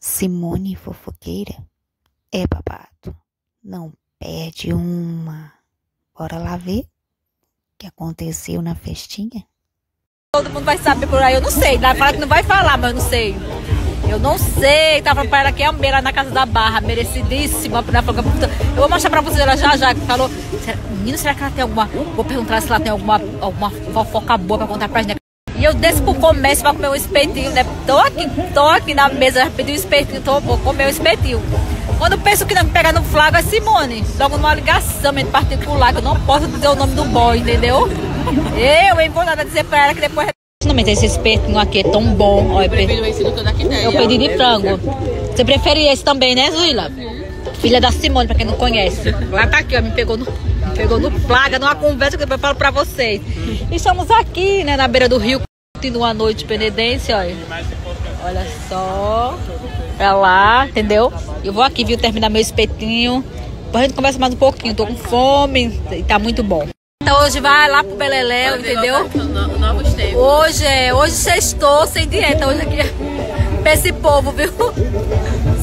Simone fofoqueira é babado. Não perde uma. Bora lá ver o que aconteceu na festinha? Todo mundo vai saber por aí, eu não sei. Ela fala que não vai falar, mas eu não sei. Eu não sei. Tava pra ela que é a Meira na casa da Barra, merecidíssima. Eu vou mostrar pra vocês ela já já, que falou. Menino, será que ela tem alguma. Vou perguntar se ela tem alguma, alguma fofoca boa pra contar pra gente. Eu desço pro comércio pra comer um espetinho, né? Tô aqui, tô aqui na mesa, pedi um espetinho, tô, vou comer um espetinho. Quando penso que não me pegar no flago é Simone. Logo numa ligação em particular, que eu não posso dizer o nome do boy, entendeu? Eu, hein, vou nada dizer pra ela que depois. Não, mas esse espetinho aqui é tão bom. Olha, eu prefiro esse do que daqui Eu pedi de frango. Você prefere esse também, né, Zuila? Filha da Simone, pra quem não conhece. Lá tá aqui, ó, me pegou no, pegou no plaga, numa conversa que eu falo pra vocês. E estamos aqui, né, na beira do rio, curtindo uma noite penedência, olha. Olha só. Pra lá, entendeu? Eu vou aqui, viu, terminar meu espetinho. Depois a gente conversa mais um pouquinho. Tô com fome e tá muito bom. Então hoje vai lá pro Beleléu, entendeu? Hoje é, hoje sextou sem dieta, hoje aqui pra esse povo, viu?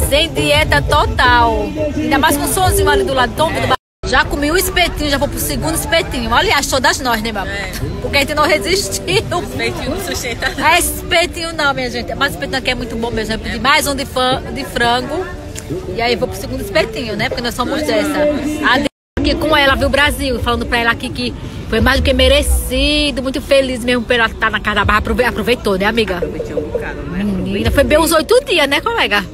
Sem dieta total. Ainda mais com o sonzinho ali do lado, tão do já comi um espetinho, já vou pro segundo espetinho. Aliás, todas nós, né, mamãe? É. Porque a gente não resistiu. Espetinho não sustenta. É espetinho não, minha gente. Mas espetinho aqui é muito bom mesmo. Eu pedi é. mais um de, fã, de frango. E aí vou pro segundo espetinho, né? Porque nós somos dessa. A aqui com ela, viu, Brasil? Falando pra ela aqui que foi mais do que merecido. Muito feliz mesmo por ela estar tá na casa da barra. Aproveitou, né, amiga? Aproveitei um bocado, né? Menina, foi bem uns oito dias, né, colega?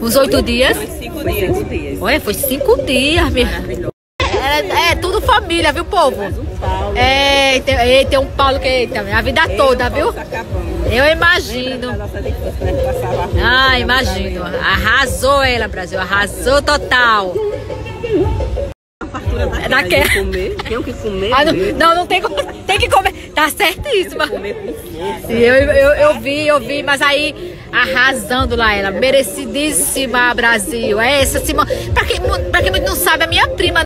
Uns oito dias? Foi cinco dias. Olha, foi cinco dias, minha. É, é, tudo família, viu, povo? É, tem, tem um Paulo que eita, a vida toda, viu? Eu imagino. Ah, imagino. Arrasou ela, Brasil. Arrasou total. É daquela. Tem que comer. Ah, não, não, não, tem, tem que comer. Tá certíssima. Eu, eu, eu vi, eu vi, mas aí arrasando lá ela. Merecidíssima, Brasil. É essa, Simone. Pra quem, pra quem não sabe, a minha prima.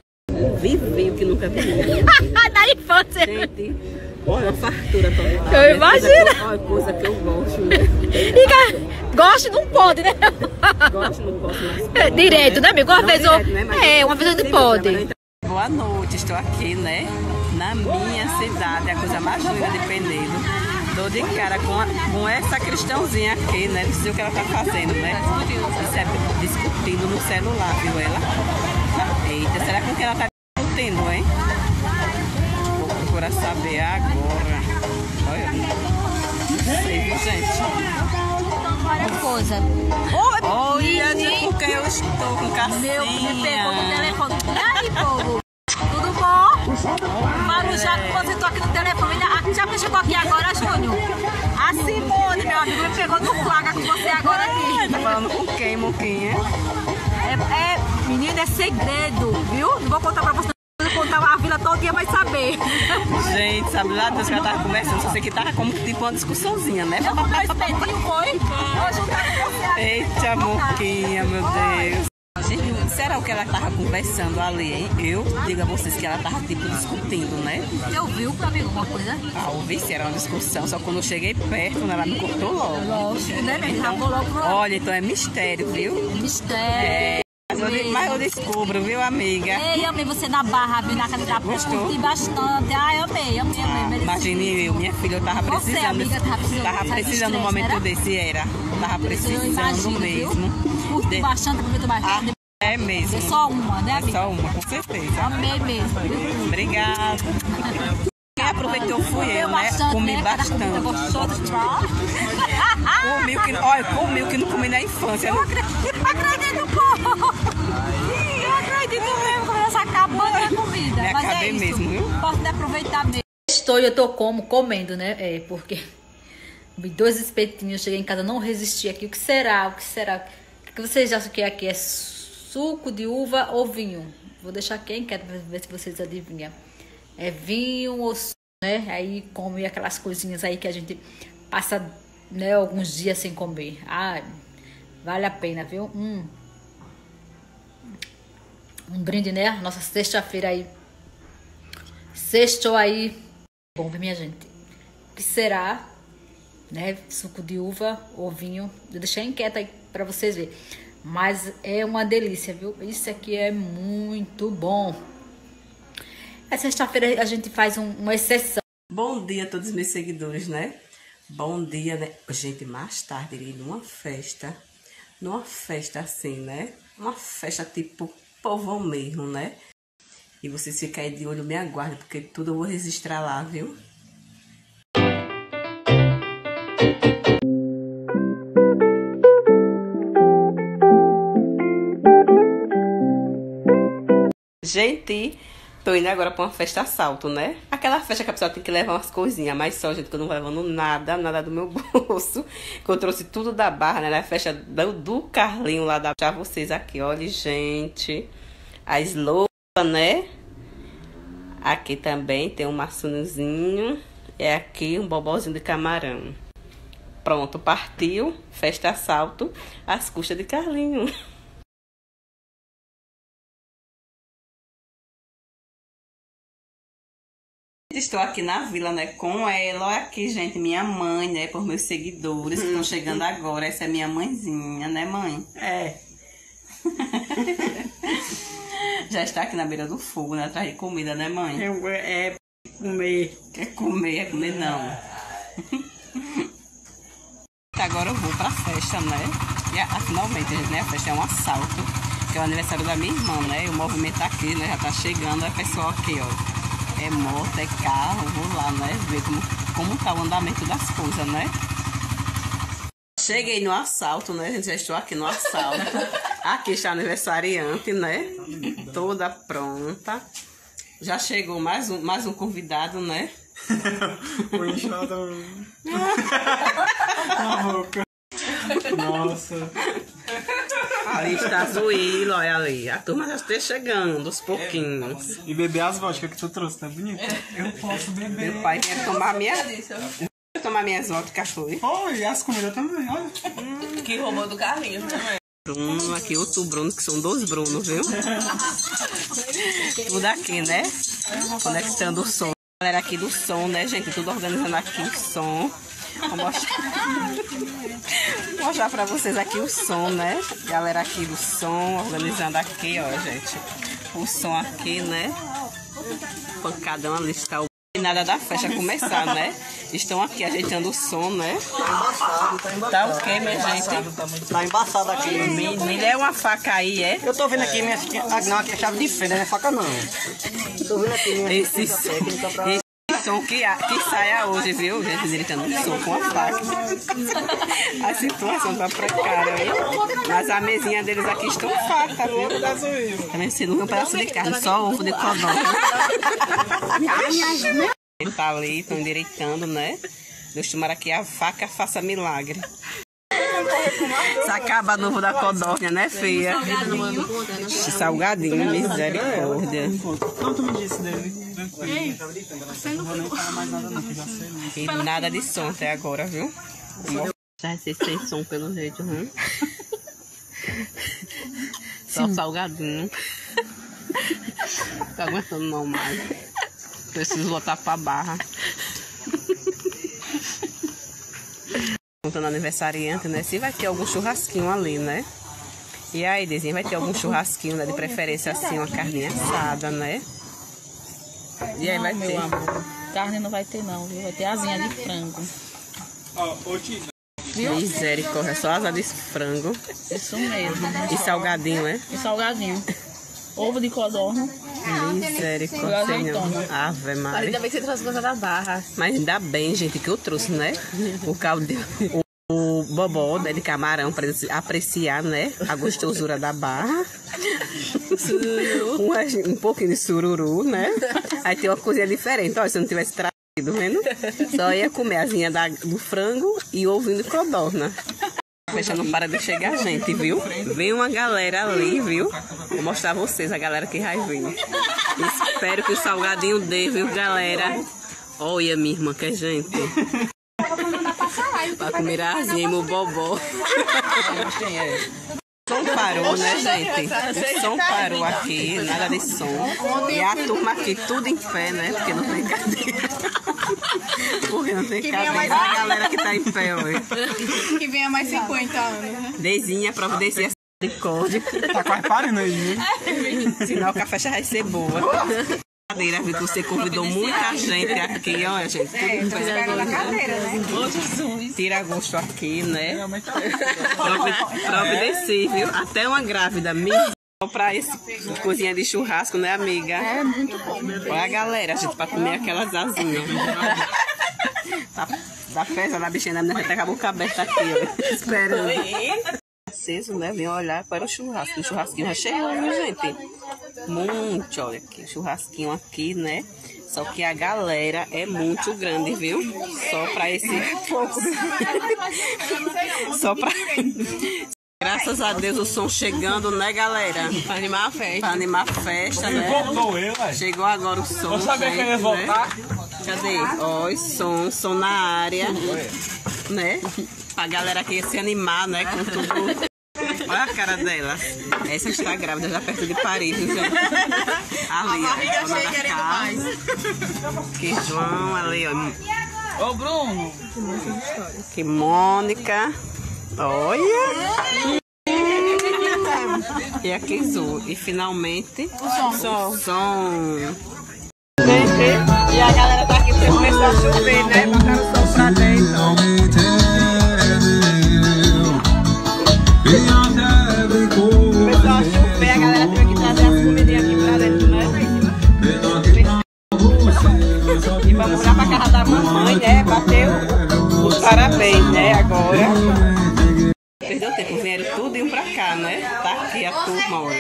Viveu que nunca vi. da infância. Gente, olha a fartura total. Eu imagino. Olha coisa que eu gosto, né? E, gosto não pode, né? Gosto não posso mais. É, direito, né, amigo? Uma não, vez direto, eu. Né? É, uma vez eu pode. Boa noite, estou aqui, né? Na minha cidade, a coisa mais linda de Penedo dou de cara com, a, com essa cristãozinha aqui, né? Não sei o que ela tá fazendo, né? Discutindo, discutindo no celular, viu ela? Eita, será com que ela tá discutindo, hein? Vou procurar saber agora. Olha. Não sei, viu, gente? Coisa. Olha, porque eu estou com cassinha. Meu, me pegou no telefone. Aí, povo? É. você tô aqui no telefone. Já me chegou aqui agora, Júnior? A Simone, meu amigo, me pegou no flaga com você agora aqui. Tá falando com quem, Moquinha? É, é, menina, é segredo, viu? Não vou contar pra você. Contar a vila todo dia vai saber. Gente, sabe lá Deus que ela tava conversando, só sei que tava como tipo uma discussãozinha, né? Eu comprei espetinho, foi? Hoje eu tava com você. Eita, Moquinha, meu Deus. Será o que ela tava conversando ali, hein? Eu digo a vocês que ela tava tipo discutindo, né? Eu vi pra mim alguma coisa? Ah, ouvi se era uma discussão, só quando eu cheguei perto, ela me cortou logo. Lógico, né? Então, logo olha, então é mistério, viu? Mistério. É. Mas eu, eu descubro, viu, amiga? Ei, amei você na barra, viu, na casa da Gostou? Bastante. Ai, amei, amei, amei. Ah, imagine eu, minha filha, eu tava precisando. Você, amiga, tava precisando. Tava precisando no momento era? desse, era. Tava precisando imagino, mesmo. Curti de... bastante, aproveitou bastante. É mesmo. É só uma, né, amiga? É só uma, com certeza. Amei mesmo. Obrigada. Quem aproveitou fui eu, né? Comi né? bastante. comi o que, olha, comi o que não comi na infância. Eu acredito, acredito pouco. Eu acredito mesmo que essa acabando a comida. Me Mas é isso. mesmo, viu? Posso aproveitar mesmo. Estou, eu tô como, comendo, né? É, porque dois espetinhos, cheguei em casa, não resisti aqui. O que será? O que será? O que vocês acham que aqui é suco de uva ou vinho. Vou deixar quem quer ver se vocês adivinham. É vinho ou né? Aí come aquelas coisinhas aí que a gente passa né, alguns dias sem comer. Ah, vale a pena, viu? Hum. Um brinde, né? Nossa sexta-feira aí. Sextou aí. Bom, minha gente. O que será? né? Suco de uva, ovinho. Eu deixei inquieta aí para vocês verem. Mas é uma delícia, viu? Isso aqui é muito bom. É sexta-feira a gente faz um, uma exceção. Bom dia a todos os meus seguidores, né? Bom dia, né? Gente, mais tarde irei numa festa. Numa festa assim, né? Uma festa tipo povão mesmo, né? E vocês ficam aí de olho, me aguardem, porque tudo eu vou registrar lá, viu? Gente, tô indo agora pra uma festa assalto, né? Aquela festa que a pessoa tem que levar umas coisinhas, mas só, gente, que eu não vou levando nada, nada do meu bolso. Que eu trouxe tudo da barra, né? Na festa do, do Carlinho lá da. Já vocês aqui, olha, gente. A Slow, né? Aqui também tem um maçunozinho. É aqui um bobozinho de camarão. Pronto, partiu. Festa assalto às custas de Carlinho. Estou aqui na vila, né, com ela. Olha aqui, gente, minha mãe, né, por meus seguidores que estão chegando agora. Essa é minha mãezinha, né, mãe? É. Já está aqui na beira do fogo, né, atrás de comida, né, mãe? Eu, é comer. Quer comer, é comer não. Agora eu vou pra festa, né? E ah, finalmente, gente, né? A festa é um assalto, que é o aniversário da minha irmã, né? E o movimento tá aqui, né? Já tá chegando, a pessoal aqui, ó. É moto, é carro, vou lá, né? Ver como, como tá o andamento das coisas, né? Cheguei no assalto, né? A gente já estou aqui no assalto. Aqui está a aniversariante, né? Toda pronta. Já chegou mais um, mais um convidado, né? o inchado na boca. Nossa. Ali está Zuílo, olha ali. A turma já está chegando, aos pouquinhos. E beber as vodkas que tu trouxe, tá bonito? Eu posso beber. Meu pai quer tomar minha. Quer tomar minhas vodkas, foi? Oh, e as comidas também, olha. Que roubou do Carlinhos também. Bruno, aqui outro Bruno, que são dois Brunos, viu? Tudo aqui, né? Conectando o som. Galera aqui do som, né, gente? Tudo organizando aqui o som. Vou mostrar, Vou mostrar pra vocês aqui o som, né? Galera aqui do som, organizando aqui, ó, gente. O som aqui, né? Pancadão ali está o nada da festa começar, né? Estão aqui ajeitando o som, né? Tá o quê, minha gente? Tá embaçado aqui. Me, me dê uma faca aí, é? Eu tô vendo aqui minha. Ah, não, aqui é chave de fenda, não é faca não. Tô vendo aqui minha Esse, técnica pra. esse som que, a- que saia hoje, viu? Gente, gritando som com a faca. A situação tá precária, viu? Mas a mesinha deles aqui estão farta, viu? Tá vendo? Se um pedaço de carne, só ovo de codó. Ele tá ali, estão endireitando, né? Deus tomara que a faca faça milagre. Se acaba novo da codorna, né, feia? Salgadinho, misericórdia. Tu me disse dele. E nada de som até agora, viu? Já ser sem som pelo jeito, viu? Só salgadinho. Tô aguentando não mais. Preciso voltar pra barra. Contando aniversariante, né? Se vai ter algum churrasquinho ali, né? E aí, Dezinha, vai ter algum churrasquinho, né? De preferência assim, uma carninha assada, né? E aí vai ter. Meu amor. Carne não vai ter não, viu? Vai ter asinha de frango. Ó, ô Tita. Misericórdia, só asa de frango Isso mesmo. e salgadinho, é? E salgadinho. Ovo de codorna. Misericórdia, Senhor. Ave Maria. bem que você trouxe coisa da barra. Mas ainda bem, gente, que eu trouxe, né? O caldo, o, o bobó né, de camarão para eles apreciar, né? A gostosura da barra. Um, um pouquinho de sururu, né? Aí tem uma coisinha diferente. Olha, se eu não tivesse trazido, vendo? Só ia comer a asinha da, do frango e o ovinho de codorna. Fecha não para de chegar gente, viu? Vem uma galera ali, viu? Vou mostrar a vocês a galera que vai vir. Espero que o salgadinho dê, viu, galera? Olha, minha irmã, que é gente. Pra comer a e meu bobó. O som parou, né, gente? O som parou aqui, nada de som. E a turma aqui tudo em pé, né? Porque não tem cadeira. Porque não tem Que venha cadeira. mais- A galera que tá em pé hoje. Que venha mais 50 anos, né? Deizinha, providencia de corde. Tá quase parando aí, né? Senão a festa vai ser boa. Cadeira, viu? que Você convidou muita gente aqui, olha, gente. Tudo bem. Tira gosto aqui, né? Provi- Providencie, viu? Até uma grávida mesmo. Pra esse cozinha de churrasco, né, amiga? É muito bom. Olha a galera, gente, pra comer aquelas asinhas. Da, da festa da bichinha da menina, até com a boca aberta aqui, ó. Esperando. Aceso, né? Vem olhar para o churrasco. O churrasquinho já chegou, viu, gente? Muito, olha aqui. Churrasquinho aqui, né? Só que a galera é muito grande, viu? Só pra esse. Só pra. Graças a Deus o som chegando, né, galera? Pra animar a festa. Pra animar a festa, né? Voltou eu, velho. Chegou agora o som. Eu sabia que eu ia gente, voltar. Né? Cadê? Ó, o som, som na área. Né? Pra galera aqui se animar, né? Com tudo. Olha a cara dela. Essa está grávida, já perto de Paris? Ali, ó. barriga cheia da querendo mais. Que João ali, ó. Ô, Bruno. Que Mônica. Olha! E aqui Zu. E finalmente o som. som. Gente, e a galera tá aqui porque começou a chover, né? Botaram o som pra dentro. Né? Vamos lá pra casa da mamãe, né? Bateu os parabéns, né? Agora. Perdeu tempo, vieram tudo e um pra cá, né? Tá aqui a turma, olha.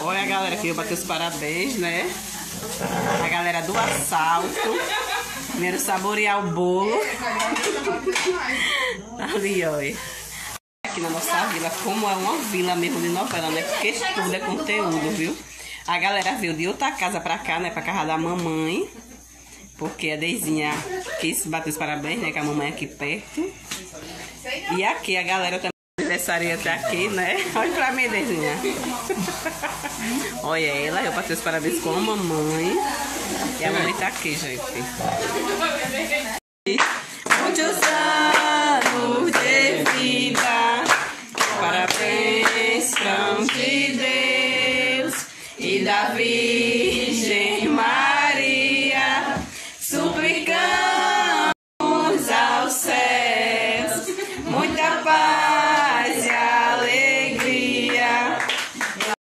Olha a galera que bater os parabéns, né? A galera do assalto. Vieram saborear o bolo. Ali, olha. Aqui na nossa vila, como é uma vila mesmo de novela, né? Porque tudo é conteúdo, viu? A galera veio de outra casa pra cá, né? Pra casa da mamãe. Porque a Deizinha quis bater os parabéns, né? Com a mamãe aqui perto. E aqui a galera também aniversariante aqui, né? Olha pra mim, Deizinha. Olha ela, eu bati os parabéns com a mamãe. E a mamãe tá aqui, gente.